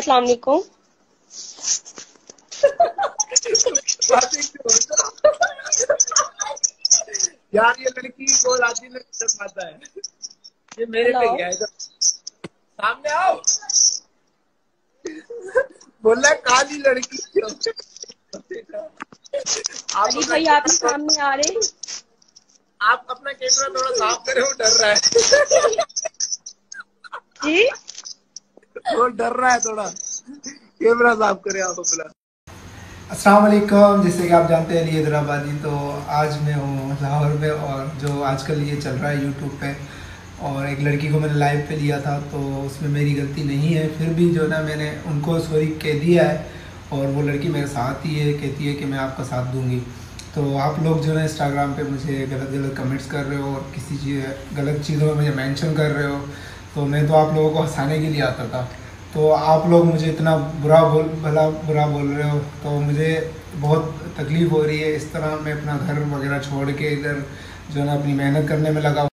अस्सलाम वालेकुम। यार ये लड़की को राज़ी कर पाता है। ये मेरे पे गया इधर। सामने आओ। बोल काली लड़की अली भाई आप सामने आ रहे आप अपना कैमरा थोड़ा साफ़ करे वो डर रहा है जी वो डर रहा है थोड़ा। कैमरा साफ़ करे आप अपना वालेकुम, जैसे कि आप जानते हैं अली हैदराबादी तो आज मैं हूँ लाहौर में और जो आजकल ये चल रहा है यूट्यूब पे, और एक लड़की को मैंने लाइव पे लिया था तो उसमें मेरी गलती नहीं है। फिर भी जो ना मैंने उनको सॉरी कह दिया है, और वो लड़की मेरे साथ ही है, कहती है कि मैं आपका साथ दूँगी। तो आप लोग जो है इंस्टाग्राम पे मुझे गलत गलत कमेंट्स कर रहे हो, और किसी चीज़, गलत चीज़ों में मुझे मेंशन कर रहे हो तो मैं तो आप लोगों को हंसाने के लिए आता था। तो आप लोग मुझे इतना बुरा बोल, भला बुरा बोल रहे हो तो मुझे बहुत तकलीफ़ हो रही है। इस तरह मैं अपना घर वगैरह छोड़ के इधर जो है ना अपनी मेहनत करने में लगा